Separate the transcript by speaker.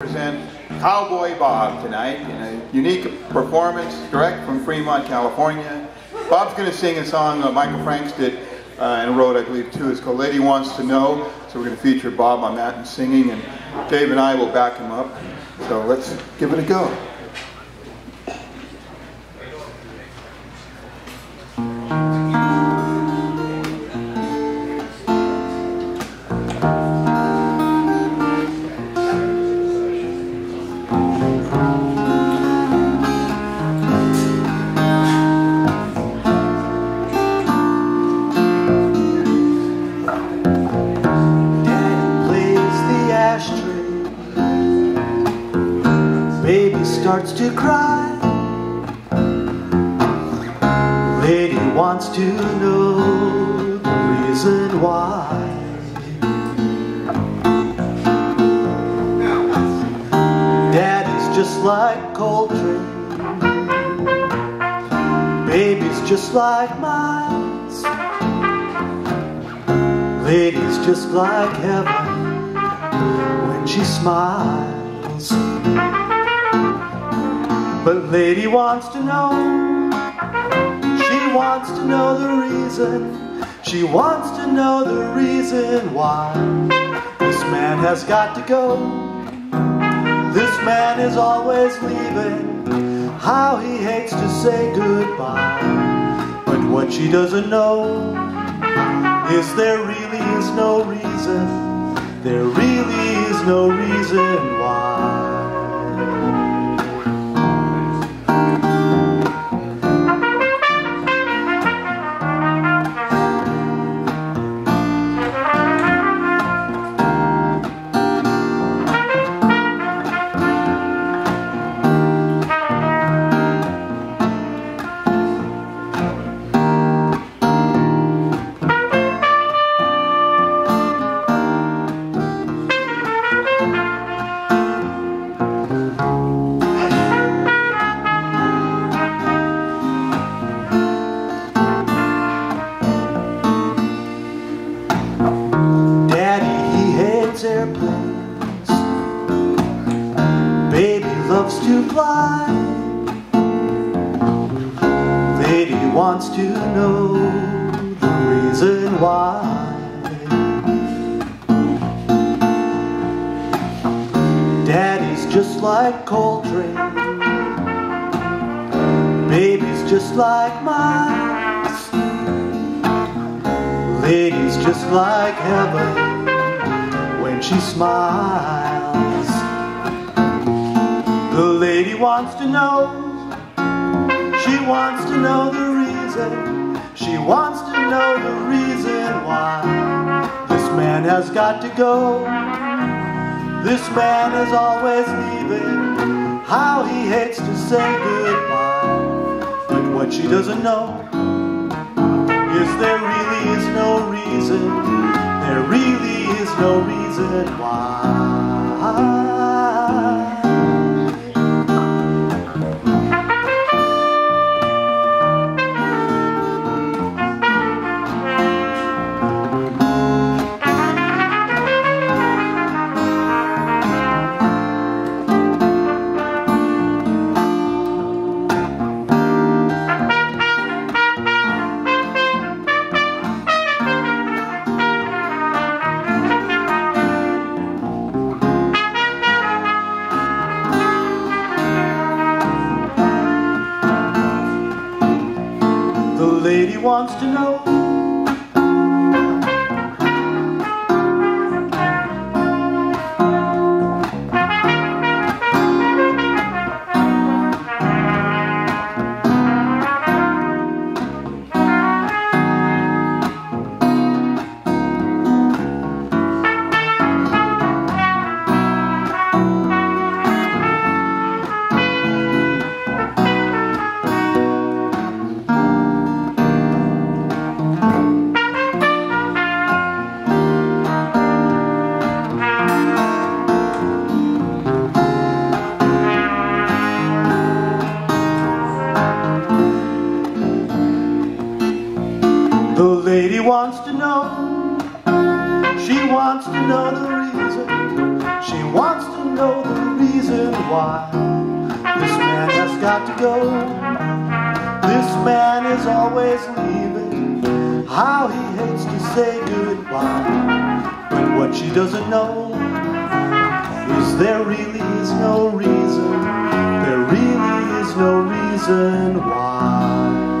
Speaker 1: present Cowboy Bob tonight in a unique performance direct from Fremont, California. Bob's going to sing a song uh, Michael Franks did uh, and wrote, I believe, too. It's called Lady Wants to Know. So we're going to feature Bob on that and singing, and Dave and I will back him up. So let's give it a go.
Speaker 2: Starts to cry. Lady wants to know the reason why. Daddy's just like Coltrane. Baby's just like Miles. Lady's just like heaven when she smiles but lady wants to know. She wants to know the reason. She wants to know the reason why This man has got to go. This man is always leaving. How he hates to say goodbye. But what she doesn't know Is there really is no reason. There really is no reason why Loves to fly. Lady wants to know the reason why. Daddy's just like Coltrane. Baby's just like Miles Lady's just like heaven when she smiles. Wants to know, she wants to know the reason, she wants to know the reason why this man has got to go. This man is always leaving, how he hates to say goodbye. But what she doesn't know is there really is no reason, there really is no reason why. Lady wants to know to know the reason. She wants to know the reason why. This man has got to go. This man is always leaving. How he hates to say goodbye. But what she doesn't know is there really is no reason. There really is no reason why.